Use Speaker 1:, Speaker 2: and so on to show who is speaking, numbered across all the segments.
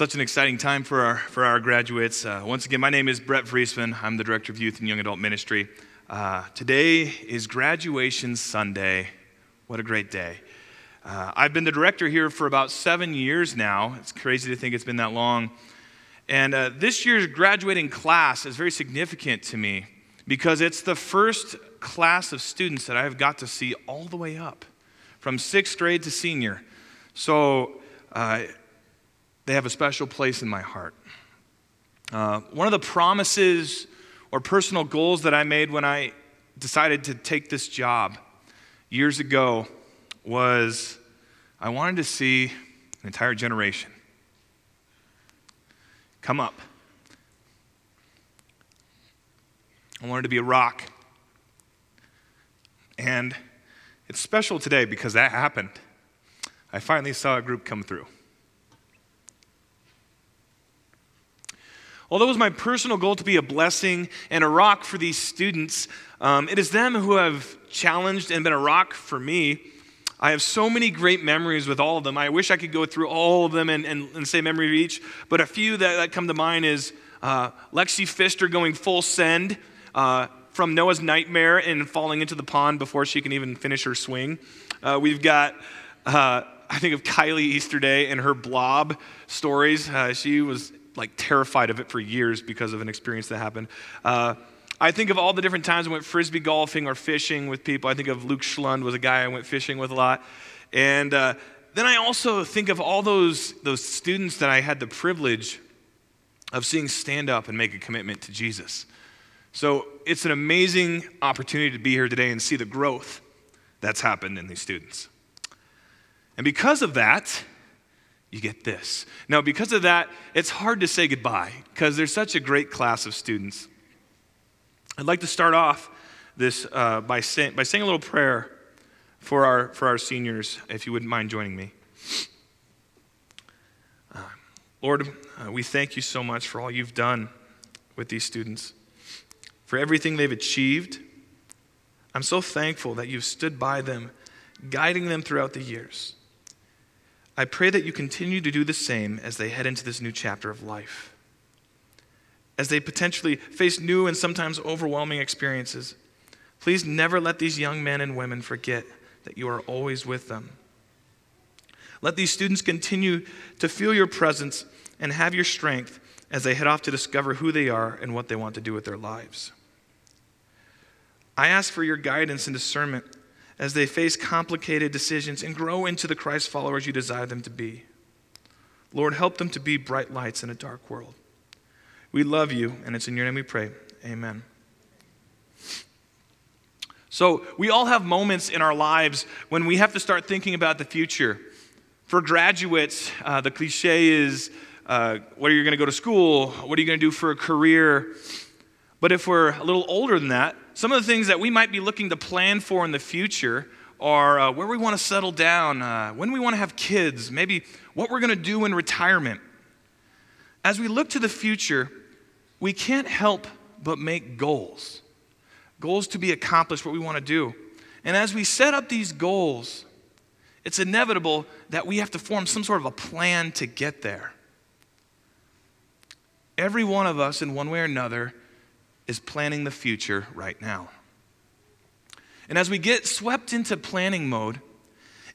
Speaker 1: Such an exciting time for our, for our graduates. Uh, once again, my name is Brett Vriesman. I'm the Director of Youth and Young Adult Ministry. Uh, today is graduation Sunday. What a great day. Uh, I've been the director here for about seven years now. It's crazy to think it's been that long. And uh, this year's graduating class is very significant to me because it's the first class of students that I've got to see all the way up from sixth grade to senior. So, uh, they have a special place in my heart. Uh, one of the promises or personal goals that I made when I decided to take this job years ago was I wanted to see an entire generation come up. I wanted to be a rock. And it's special today because that happened. I finally saw a group come through. Although it was my personal goal to be a blessing and a rock for these students, um, it is them who have challenged and been a rock for me. I have so many great memories with all of them. I wish I could go through all of them and, and, and say memory of each, but a few that, that come to mind is uh, Lexi Fister going full send uh, from Noah's nightmare and falling into the pond before she can even finish her swing. Uh, we've got, uh, I think of Kylie Easterday and her blob stories. Uh, she was like terrified of it for years because of an experience that happened. Uh, I think of all the different times I went frisbee golfing or fishing with people. I think of Luke Schlund was a guy I went fishing with a lot. And uh, then I also think of all those, those students that I had the privilege of seeing stand up and make a commitment to Jesus. So it's an amazing opportunity to be here today and see the growth that's happened in these students. And because of that, you get this. Now, because of that, it's hard to say goodbye because there's such a great class of students. I'd like to start off this uh, by, say, by saying a little prayer for our, for our seniors, if you wouldn't mind joining me. Uh, Lord, uh, we thank you so much for all you've done with these students, for everything they've achieved. I'm so thankful that you've stood by them, guiding them throughout the years. I pray that you continue to do the same as they head into this new chapter of life. As they potentially face new and sometimes overwhelming experiences, please never let these young men and women forget that you are always with them. Let these students continue to feel your presence and have your strength as they head off to discover who they are and what they want to do with their lives. I ask for your guidance and discernment as they face complicated decisions and grow into the Christ followers you desire them to be. Lord, help them to be bright lights in a dark world. We love you, and it's in your name we pray. Amen. So, we all have moments in our lives when we have to start thinking about the future. For graduates, uh, the cliche is uh, what are you going to go to school? What are you going to do for a career? But if we're a little older than that, some of the things that we might be looking to plan for in the future are uh, where we want to settle down, uh, when we want to have kids, maybe what we're going to do in retirement. As we look to the future, we can't help but make goals goals to be accomplished, what we want to do. And as we set up these goals, it's inevitable that we have to form some sort of a plan to get there. Every one of us, in one way or another, is planning the future right now. And as we get swept into planning mode,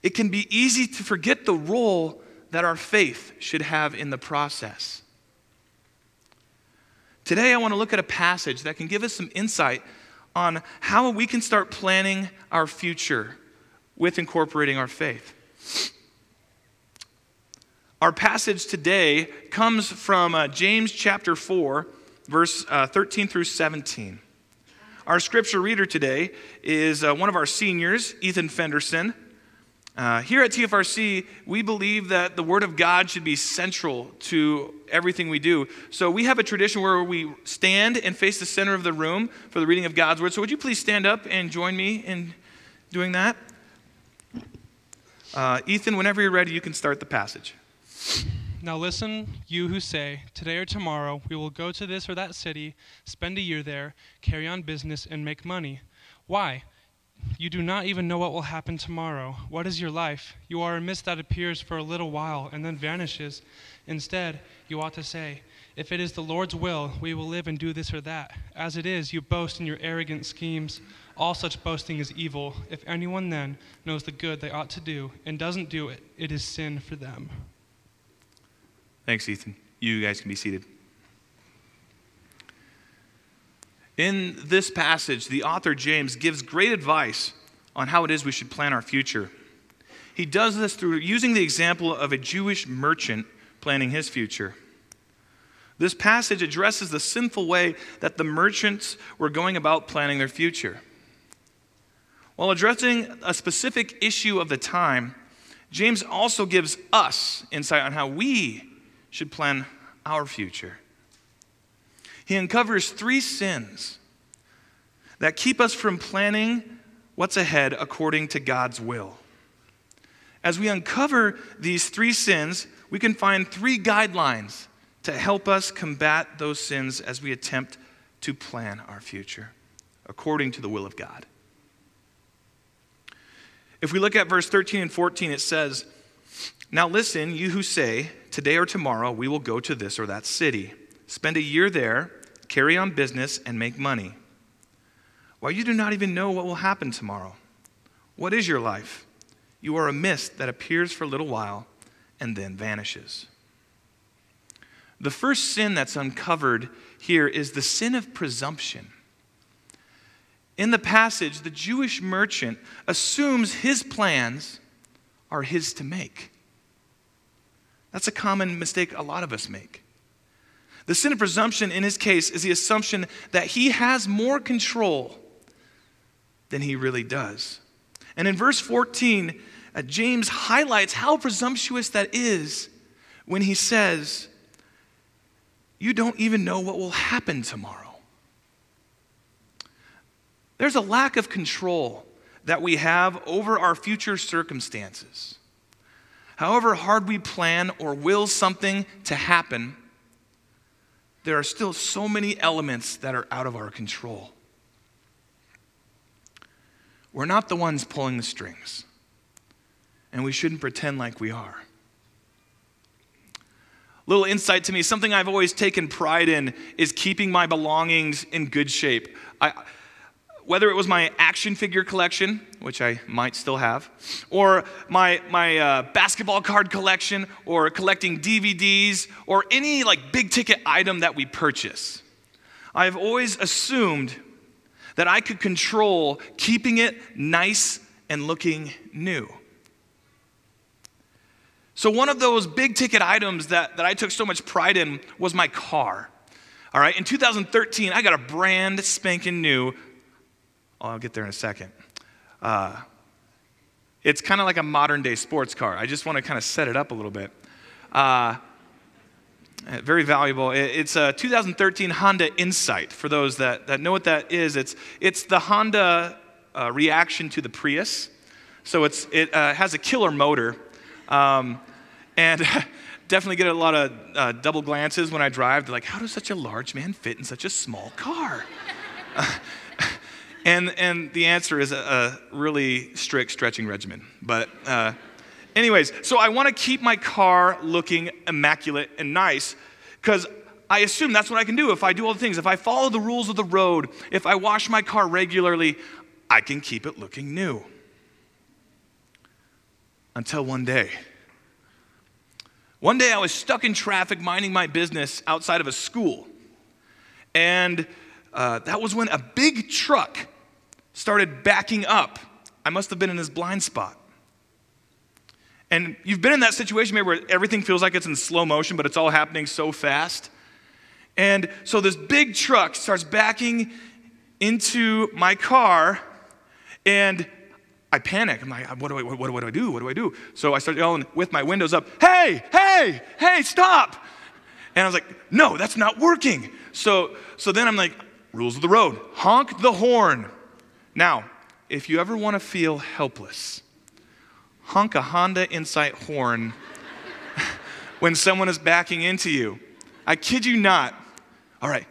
Speaker 1: it can be easy to forget the role that our faith should have in the process. Today, I want to look at a passage that can give us some insight on how we can start planning our future with incorporating our faith. Our passage today comes from uh, James chapter 4, verse uh, 13 through 17. Our scripture reader today is uh, one of our seniors, Ethan Fenderson. Uh, here at TFRC, we believe that the Word of God should be central to everything we do. So we have a tradition where we stand and face the center of the room for the reading of God's Word. So would you please stand up and join me in doing that? Uh, Ethan, whenever you're ready, you can start the passage.
Speaker 2: Now listen, you who say, Today or tomorrow we will go to this or that city, spend a year there, carry on business, and make money. Why? You do not even know what will happen tomorrow. What is your life? You are a mist that appears for a little while and then vanishes. Instead, you ought to say, If it is the Lord's will, we will live and do this or that. As it is, you boast in your arrogant schemes. All such boasting is evil. If anyone then knows the good they ought to do and doesn't do it, it is sin for them.
Speaker 1: Thanks, Ethan. You guys can be seated. In this passage, the author James gives great advice on how it is we should plan our future. He does this through using the example of a Jewish merchant planning his future. This passage addresses the sinful way that the merchants were going about planning their future. While addressing a specific issue of the time, James also gives us insight on how we should plan our future. He uncovers three sins that keep us from planning what's ahead according to God's will. As we uncover these three sins, we can find three guidelines to help us combat those sins as we attempt to plan our future according to the will of God. If we look at verse 13 and 14, it says, Now listen, you who say, Today or tomorrow we will go to this or that city, spend a year there, carry on business, and make money. While you do not even know what will happen tomorrow. What is your life? You are a mist that appears for a little while and then vanishes. The first sin that's uncovered here is the sin of presumption. In the passage, the Jewish merchant assumes his plans are his to make. That's a common mistake a lot of us make. The sin of presumption in his case is the assumption that he has more control than he really does. And in verse 14, uh, James highlights how presumptuous that is when he says, You don't even know what will happen tomorrow. There's a lack of control that we have over our future circumstances. However hard we plan or will something to happen, there are still so many elements that are out of our control. We're not the ones pulling the strings, and we shouldn't pretend like we are. Little insight to me something I've always taken pride in is keeping my belongings in good shape. I, whether it was my action figure collection, which I might still have, or my, my uh, basketball card collection, or collecting DVDs, or any like big ticket item that we purchase, I've always assumed that I could control keeping it nice and looking new. So, one of those big ticket items that, that I took so much pride in was my car. All right, in 2013, I got a brand spanking new I'll get there in a second. Uh, it's kind of like a modern day sports car. I just want to kind of set it up a little bit. Uh, very valuable. It's a 2013 Honda Insight. For those that, that know what that is, it's, it's the Honda uh, reaction to the Prius. So it's, it uh, has a killer motor. Um, and definitely get a lot of uh, double glances when I drive. They're like, how does such a large man fit in such a small car? And, and the answer is a, a really strict stretching regimen. But, uh, anyways, so I want to keep my car looking immaculate and nice because I assume that's what I can do if I do all the things. If I follow the rules of the road, if I wash my car regularly, I can keep it looking new. Until one day. One day I was stuck in traffic minding my business outside of a school. And uh, that was when a big truck started backing up. I must have been in his blind spot. And you've been in that situation maybe where everything feels like it's in slow motion, but it's all happening so fast. And so this big truck starts backing into my car, and I panic. I'm like, what do I, what, what do I do? What do I do? So I start yelling with my windows up, hey, hey, hey, stop. And I was like, no, that's not working. So, so then I'm like, rules of the road honk the horn. Now, if you ever want to feel helpless, honk a Honda Insight horn when someone is backing into you. I kid you not, All right.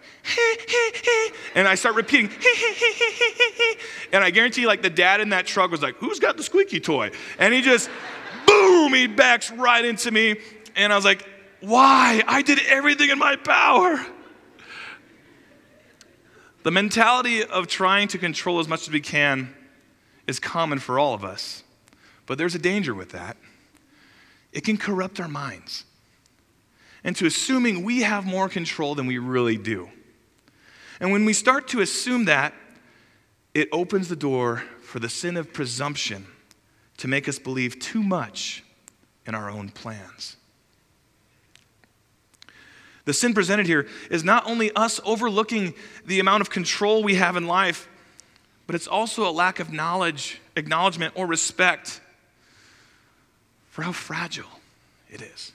Speaker 1: and I start repeating. and I guarantee you, like the dad in that truck was like, Who's got the squeaky toy? And he just, boom, he backs right into me. And I was like, Why? I did everything in my power. The mentality of trying to control as much as we can is common for all of us. But there's a danger with that. It can corrupt our minds into assuming we have more control than we really do. And when we start to assume that, it opens the door for the sin of presumption to make us believe too much in our own plans. The sin presented here is not only us overlooking the amount of control we have in life, but it's also a lack of knowledge, acknowledgement, or respect for how fragile it is.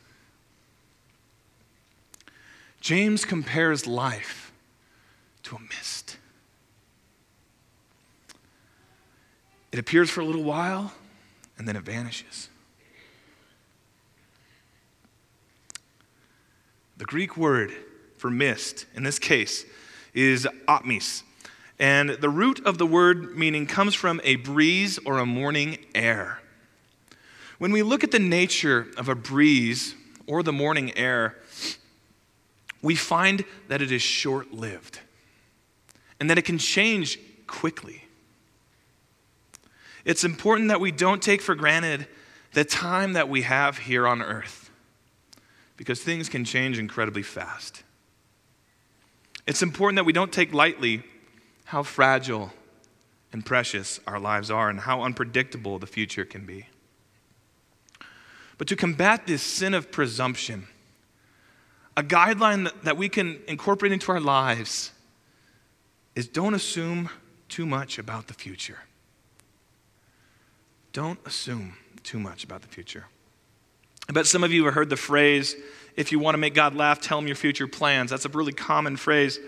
Speaker 1: James compares life to a mist. It appears for a little while and then it vanishes. The Greek word for mist in this case is atmis. And the root of the word meaning comes from a breeze or a morning air. When we look at the nature of a breeze or the morning air, we find that it is short lived and that it can change quickly. It's important that we don't take for granted the time that we have here on earth because things can change incredibly fast. It's important that we don't take lightly how fragile and precious our lives are and how unpredictable the future can be. But to combat this sin of presumption, a guideline that, we can incorporate into our lives is don't assume too much about the future. Don't assume too much about the future. I bet some of you have heard the phrase, if you want to make God laugh, tell him your future plans. That's a really common phrase.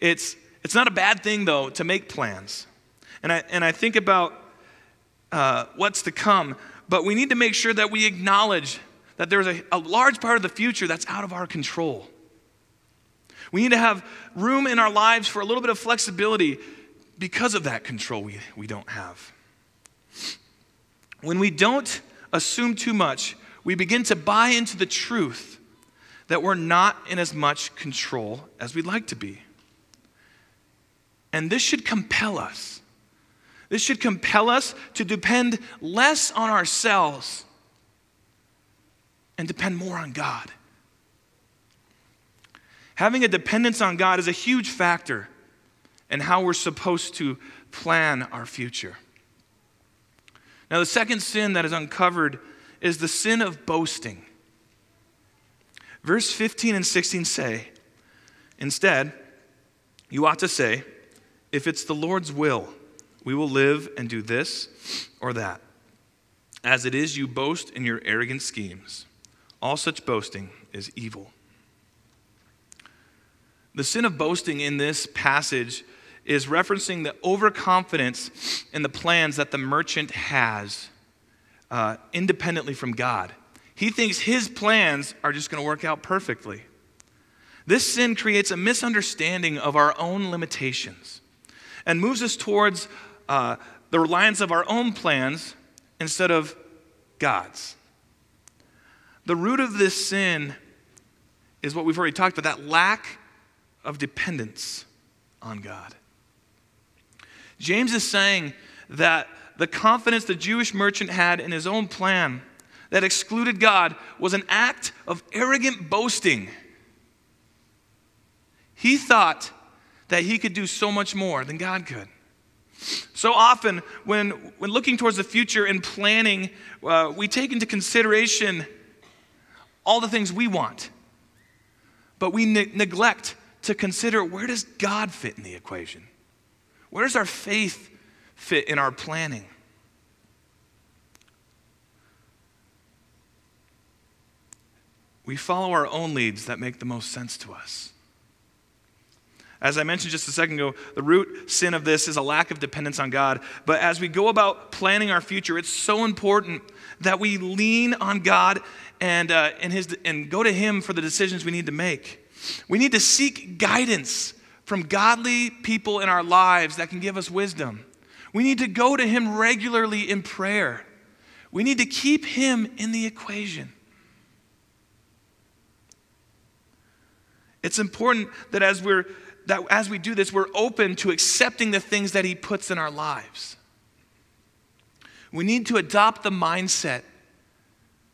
Speaker 1: It's, it's not a bad thing, though, to make plans. And I, and I think about uh, what's to come, but we need to make sure that we acknowledge that there's a, a large part of the future that's out of our control. We need to have room in our lives for a little bit of flexibility because of that control we, we don't have. When we don't assume too much, we begin to buy into the truth that we're not in as much control as we'd like to be. And this should compel us. This should compel us to depend less on ourselves and depend more on God. Having a dependence on God is a huge factor in how we're supposed to plan our future. Now, the second sin that is uncovered is the sin of boasting. Verse 15 and 16 say, Instead, you ought to say, If it's the Lord's will, we will live and do this or that. As it is, you boast in your arrogant schemes. All such boasting is evil. The sin of boasting in this passage is referencing the overconfidence in the plans that the merchant has uh, independently from God. He thinks his plans are just going to work out perfectly. This sin creates a misunderstanding of our own limitations and moves us towards uh, the reliance of our own plans instead of God's. The root of this sin is what we've already talked about that lack of dependence on God. James is saying that the confidence the Jewish merchant had in his own plan that excluded God was an act of arrogant boasting. He thought that he could do so much more than God could. So often, when, when looking towards the future and planning, uh, we take into consideration all the things we want, but we ne- neglect to consider where does God fit in the equation? Where does our faith fit in our planning? We follow our own leads that make the most sense to us. As I mentioned just a second ago, the root sin of this is a lack of dependence on God. But as we go about planning our future, it's so important that we lean on God and, uh, and, his, and go to Him for the decisions we need to make. We need to seek guidance from godly people in our lives that can give us wisdom. We need to go to Him regularly in prayer. We need to keep Him in the equation. It's important that as, we're, that as we do this, we're open to accepting the things that He puts in our lives. We need to adopt the mindset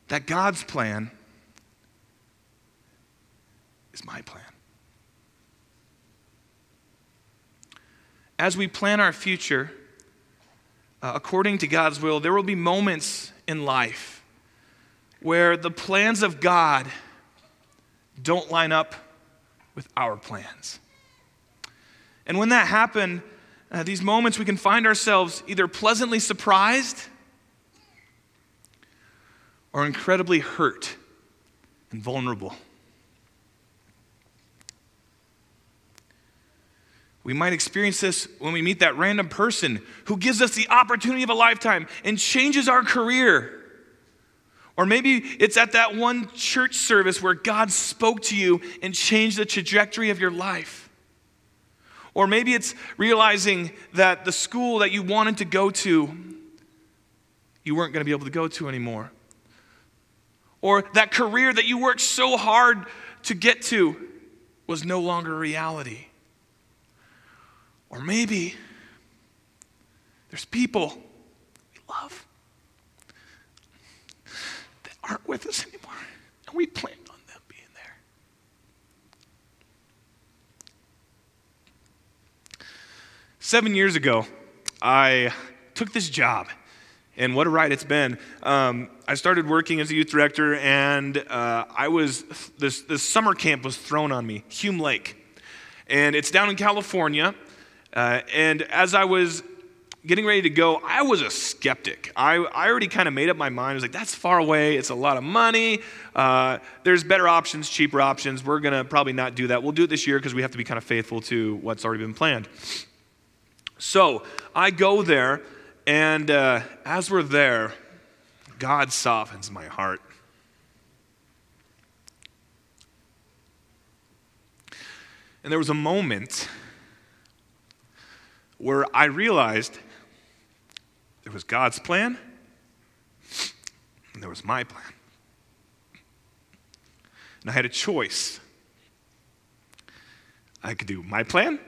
Speaker 1: that God's plan is my plan. As we plan our future, uh, according to God's will, there will be moments in life where the plans of God don't line up with our plans. And when that happens, uh, these moments we can find ourselves either pleasantly surprised or incredibly hurt and vulnerable. We might experience this when we meet that random person who gives us the opportunity of a lifetime and changes our career. Or maybe it's at that one church service where God spoke to you and changed the trajectory of your life. Or maybe it's realizing that the school that you wanted to go to, you weren't going to be able to go to anymore. Or that career that you worked so hard to get to was no longer a reality. Or maybe there's people we love aren't with us anymore, and we planned on them being there. Seven years ago, I took this job, and what a ride it's been. Um, I started working as a youth director, and uh, I was this, this summer camp was thrown on me, Hume Lake, and it's down in California. Uh, and as I was getting ready to go, I was a skeptic. I, I already kind of made up my mind. I was like, that's far away. It's a lot of money. Uh, there's better options, cheaper options. We're going to probably not do that. We'll do it this year because we have to be kind of faithful to what's already been planned. So I go there, and uh, as we're there, God softens my heart. And there was a moment where I realized there was God's plan and there was my plan. And I had a choice. I could do my plan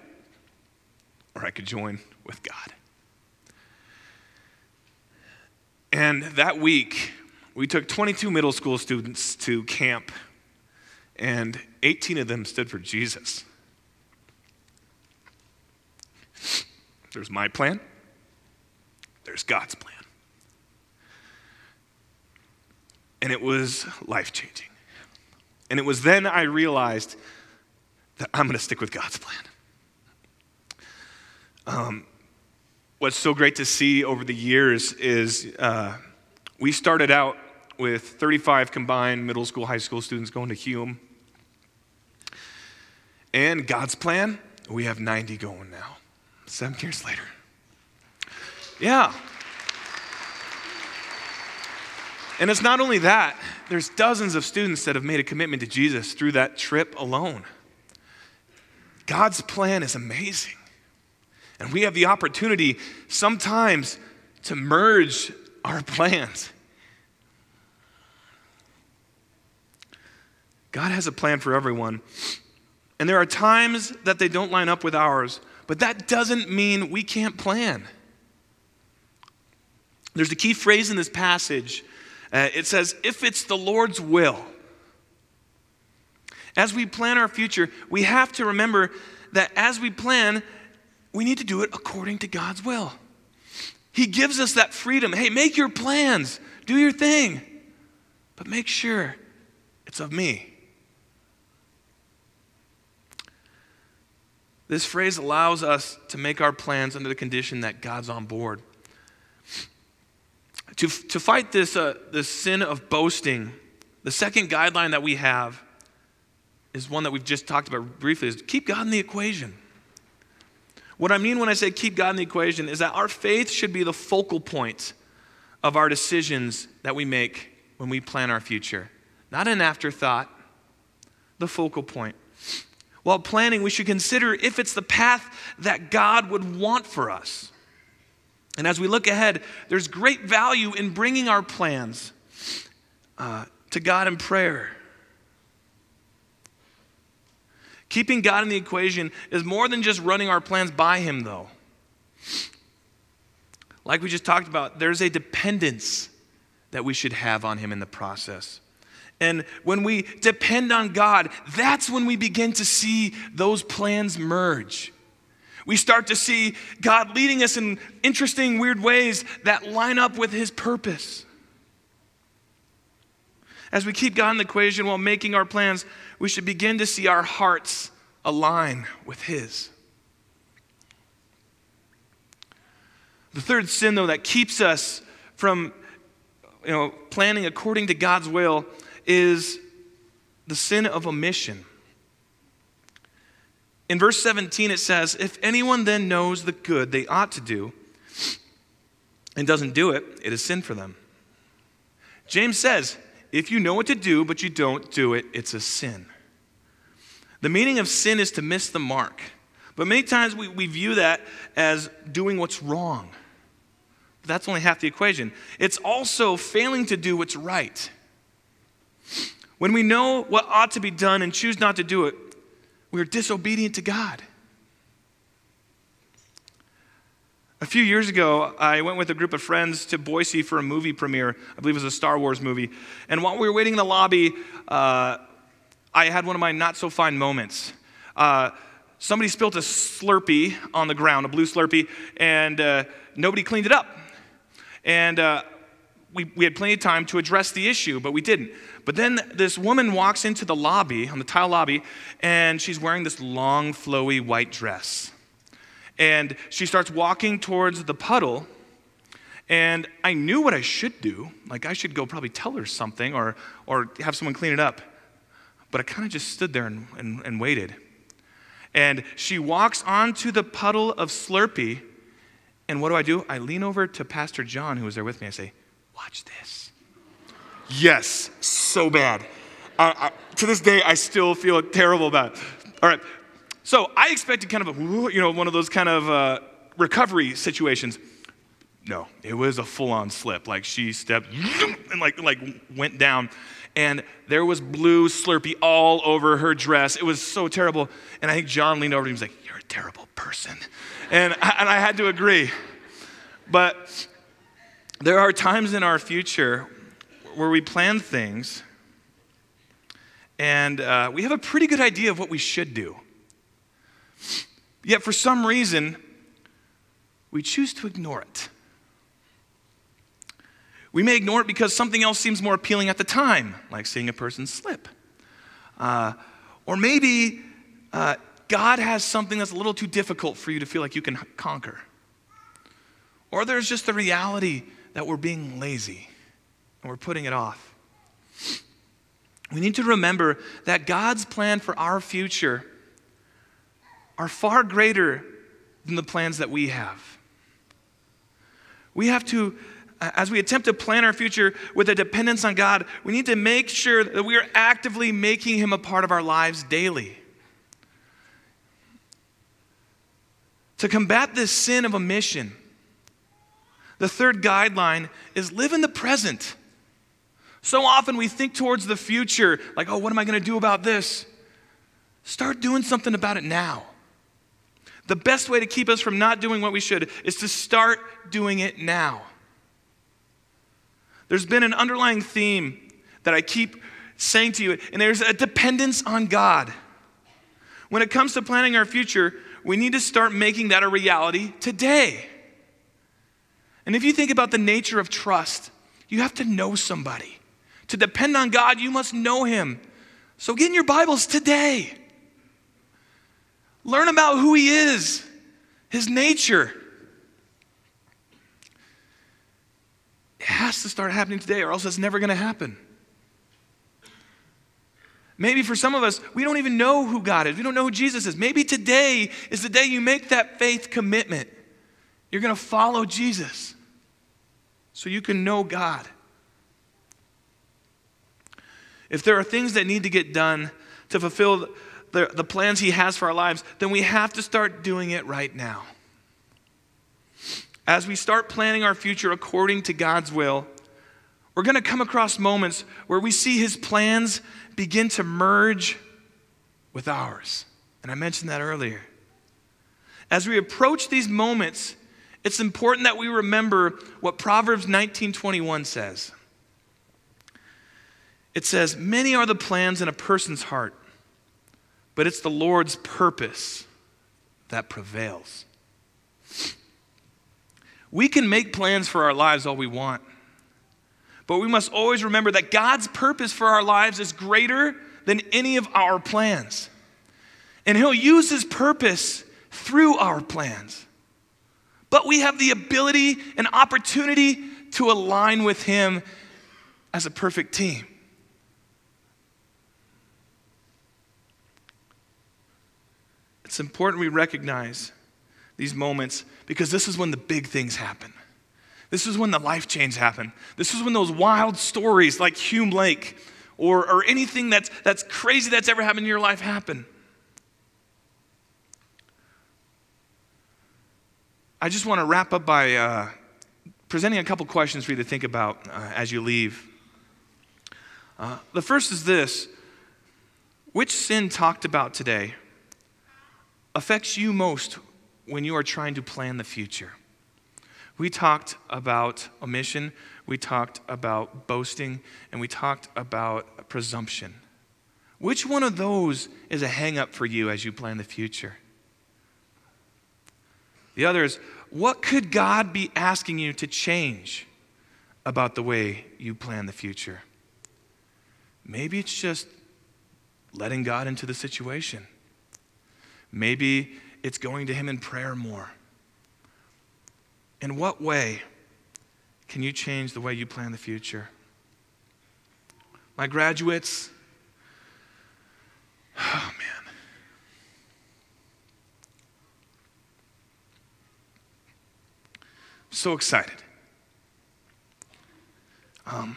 Speaker 1: or I could join with God. And that week, we took 22 middle school students to camp, and 18 of them stood for Jesus. There's my plan, there's God's plan. And it was life changing. And it was then I realized that I'm going to stick with God's plan. Um, what's so great to see over the years is uh, we started out with 35 combined middle school, high school students going to Hume. And God's plan, we have 90 going now. Seven years later. Yeah. And it's not only that, there's dozens of students that have made a commitment to Jesus through that trip alone. God's plan is amazing. And we have the opportunity sometimes to merge our plans. God has a plan for everyone. And there are times that they don't line up with ours, but that doesn't mean we can't plan. There's a key phrase in this passage. Uh, it says, if it's the Lord's will. As we plan our future, we have to remember that as we plan, we need to do it according to God's will. He gives us that freedom. Hey, make your plans, do your thing, but make sure it's of me. This phrase allows us to make our plans under the condition that God's on board. To, to fight this, uh, this sin of boasting, the second guideline that we have is one that we've just talked about briefly is keep God in the equation. What I mean when I say keep God in the equation is that our faith should be the focal point of our decisions that we make when we plan our future. Not an afterthought, the focal point. While planning, we should consider if it's the path that God would want for us. And as we look ahead, there's great value in bringing our plans uh, to God in prayer. Keeping God in the equation is more than just running our plans by Him, though. Like we just talked about, there's a dependence that we should have on Him in the process. And when we depend on God, that's when we begin to see those plans merge. We start to see God leading us in interesting, weird ways that line up with His purpose. As we keep God in the equation while making our plans, we should begin to see our hearts align with His. The third sin, though, that keeps us from you know, planning according to God's will is the sin of omission. In verse 17, it says, If anyone then knows the good they ought to do and doesn't do it, it is sin for them. James says, If you know what to do, but you don't do it, it's a sin. The meaning of sin is to miss the mark. But many times we, we view that as doing what's wrong. But that's only half the equation. It's also failing to do what's right. When we know what ought to be done and choose not to do it, we are disobedient to God. A few years ago, I went with a group of friends to Boise for a movie premiere. I believe it was a Star Wars movie. And while we were waiting in the lobby, uh, I had one of my not so fine moments. Uh, somebody spilled a Slurpee on the ground, a blue Slurpee, and uh, nobody cleaned it up. And uh, we, we had plenty of time to address the issue, but we didn't. But then this woman walks into the lobby, on the tile lobby, and she's wearing this long, flowy white dress. And she starts walking towards the puddle, and I knew what I should do. Like, I should go probably tell her something or, or have someone clean it up. But I kind of just stood there and, and, and waited. And she walks onto the puddle of Slurpee, and what do I do? I lean over to Pastor John, who was there with me. I say, Watch this. Yes, so bad. Uh, I, to this day, I still feel terrible about it. All right. So I expected kind of a, you know, one of those kind of uh, recovery situations. No, it was a full-on slip. Like she stepped and like like went down, and there was blue Slurpee all over her dress. It was so terrible. And I think John leaned over to me and he was like, "You're a terrible person," and I, and I had to agree. But there are times in our future where we plan things and uh, we have a pretty good idea of what we should do. Yet for some reason, we choose to ignore it. We may ignore it because something else seems more appealing at the time, like seeing a person slip. Uh, or maybe uh, God has something that's a little too difficult for you to feel like you can conquer. Or there's just the reality that we're being lazy and we're putting it off. We need to remember that God's plan for our future are far greater than the plans that we have. We have to, as we attempt to plan our future with a dependence on God, we need to make sure that we are actively making Him a part of our lives daily. To combat this sin of omission, the third guideline is live in the present. So often we think towards the future, like, oh, what am I going to do about this? Start doing something about it now. The best way to keep us from not doing what we should is to start doing it now. There's been an underlying theme that I keep saying to you, and there's a dependence on God. When it comes to planning our future, we need to start making that a reality today. And if you think about the nature of trust, you have to know somebody. To depend on God, you must know Him. So get in your Bibles today. Learn about who He is, His nature. It has to start happening today, or else it's never going to happen. Maybe for some of us, we don't even know who God is. We don't know who Jesus is. Maybe today is the day you make that faith commitment. You're going to follow Jesus so you can know God. If there are things that need to get done to fulfill the, the plans He has for our lives, then we have to start doing it right now. As we start planning our future according to God's will, we're going to come across moments where we see His plans begin to merge with ours. And I mentioned that earlier. As we approach these moments, it's important that we remember what Proverbs 19:21 says. It says, "Many are the plans in a person's heart, but it's the Lord's purpose that prevails." We can make plans for our lives all we want, but we must always remember that God's purpose for our lives is greater than any of our plans. And He'll use His purpose through our plans. But we have the ability and opportunity to align with Him as a perfect team. It's important we recognize these moments because this is when the big things happen. This is when the life change happen. This is when those wild stories like Hume Lake or, or anything that's, that's crazy that's ever happened in your life happen. I just want to wrap up by uh, presenting a couple questions for you to think about uh, as you leave. Uh, the first is this Which sin talked about today affects you most when you are trying to plan the future? We talked about omission, we talked about boasting, and we talked about presumption. Which one of those is a hang up for you as you plan the future? The other is, what could God be asking you to change about the way you plan the future? Maybe it's just letting God into the situation. Maybe it's going to Him in prayer more. In what way can you change the way you plan the future? My graduates, oh man. so excited. Um,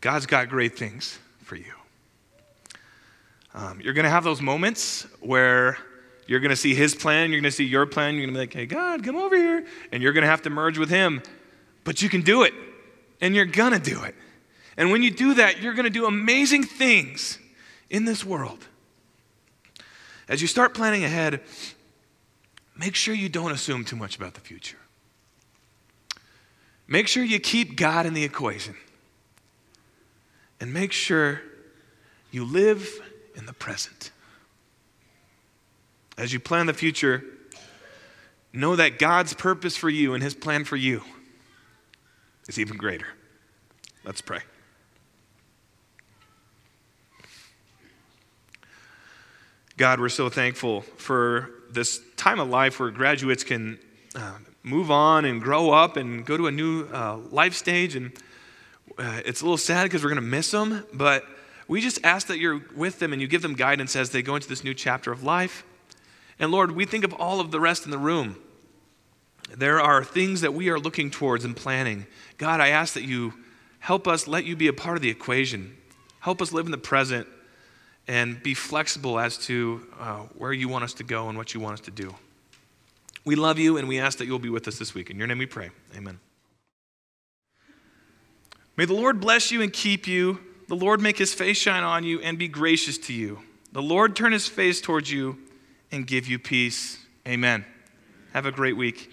Speaker 1: God's got great things for you. Um, you're going to have those moments where you're going to see His plan, you're going to see your plan, you're going to be like, hey, God, come over here. And you're going to have to merge with Him. But you can do it, and you're going to do it. And when you do that, you're going to do amazing things in this world. As you start planning ahead, make sure you don't assume too much about the future. Make sure you keep God in the equation. And make sure you live in the present. As you plan the future, know that God's purpose for you and his plan for you is even greater. Let's pray. God, we're so thankful for this time of life where graduates can uh, move on and grow up and go to a new uh, life stage. And uh, it's a little sad because we're going to miss them, but we just ask that you're with them and you give them guidance as they go into this new chapter of life. And Lord, we think of all of the rest in the room. There are things that we are looking towards and planning. God, I ask that you help us let you be a part of the equation. Help us live in the present and be flexible as to uh, where you want us to go and what you want us to do. We love you and we ask that you'll be with us this week. In your name we pray. Amen. May the Lord bless you and keep you. The Lord make his face shine on you and be gracious to you. The Lord turn his face towards you and give you peace. Amen. Have a great week.